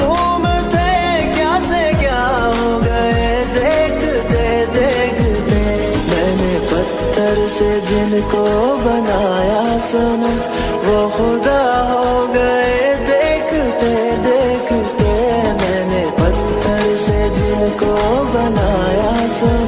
को क्या से क्या हो गए? देखते देखते। मैंने पत्थर से जिनको बनाया, सुन, वो खुदा हो गए। देखते देखते। मैंने पत्थर से जिनको बनाया, सुन।